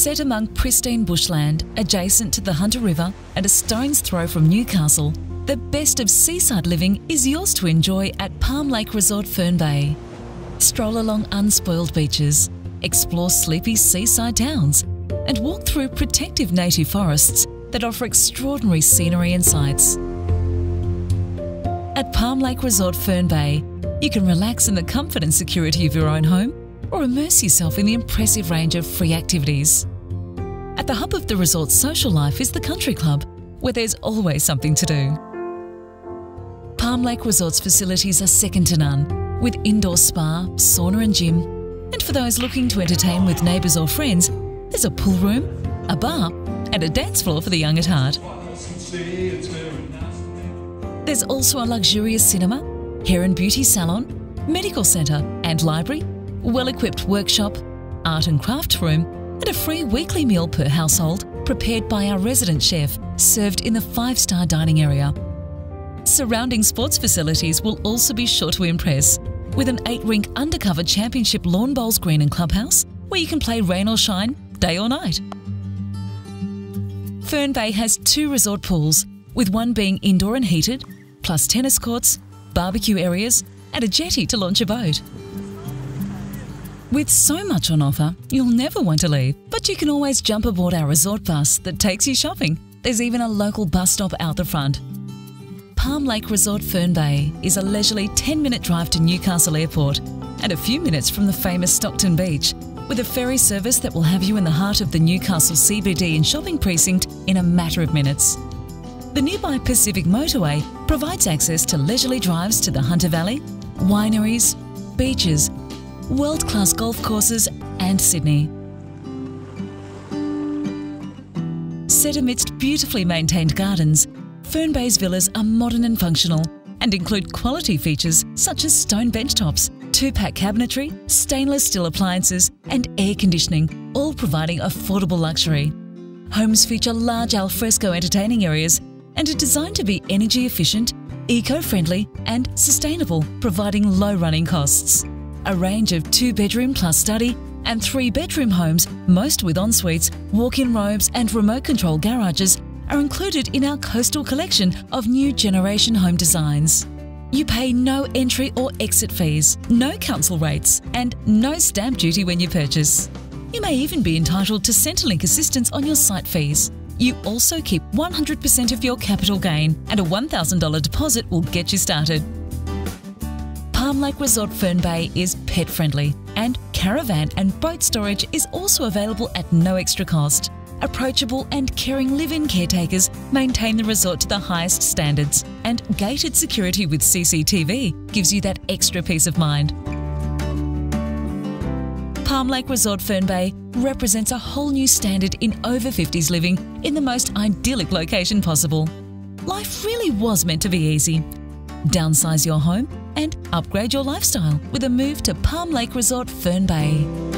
Set among pristine bushland, adjacent to the Hunter River and a stone's throw from Newcastle, the best of seaside living is yours to enjoy at Palm Lake Resort Fern Bay. Stroll along unspoiled beaches, explore sleepy seaside towns, and walk through protective native forests that offer extraordinary scenery and sights. At Palm Lake Resort Fern Bay, you can relax in the comfort and security of your own home or immerse yourself in the impressive range of free activities. At the hub of the resort's social life is the Country Club, where there's always something to do. Palm Lake Resort's facilities are second to none, with indoor spa, sauna and gym. And for those looking to entertain with neighbours or friends, there's a pool room, a bar, and a dance floor for the young at heart. There's also a luxurious cinema, hair and beauty salon, medical centre and library, well-equipped workshop, art and craft room, and a free weekly meal per household prepared by our resident chef, served in the five-star dining area. Surrounding sports facilities will also be sure to impress, with an eight-rink undercover championship lawn bowls green and clubhouse, where you can play rain or shine, day or night. Fern Bay has two resort pools, with one being indoor and heated, plus tennis courts, barbecue areas, and a jetty to launch a boat. With so much on offer, you'll never want to leave, but you can always jump aboard our resort bus that takes you shopping. There's even a local bus stop out the front. Palm Lake Resort Fern Bay is a leisurely 10 minute drive to Newcastle Airport and a few minutes from the famous Stockton Beach, with a ferry service that will have you in the heart of the Newcastle CBD and shopping precinct in a matter of minutes. The nearby Pacific Motorway provides access to leisurely drives to the Hunter Valley, wineries, beaches, world class golf courses, and Sydney. Set amidst beautifully maintained gardens, Fern Bay's villas are modern and functional and include quality features such as stone benchtops, two pack cabinetry, stainless steel appliances, and air conditioning, all providing affordable luxury. Homes feature large alfresco entertaining areas and are designed to be energy efficient, eco friendly, and sustainable, providing low running costs a range of two bedroom plus study and three bedroom homes, most with en-suites, walk-in robes and remote control garages are included in our coastal collection of new generation home designs. You pay no entry or exit fees, no council rates, and no stamp duty when you purchase. You may even be entitled to Centrelink assistance on your site fees. You also keep 100% of your capital gain, and a $1,000 deposit will get you started. Palm Lake Resort Fern Bay is pet friendly and caravan and boat storage is also available at no extra cost. Approachable and caring live in caretakers maintain the resort to the highest standards, and gated security with CCTV gives you that extra peace of mind. Palm Lake Resort Fern Bay represents a whole new standard in over 50s living in the most idyllic location possible. Life really was meant to be easy. Downsize your home and upgrade your lifestyle with a move to Palm Lake Resort Fern Bay.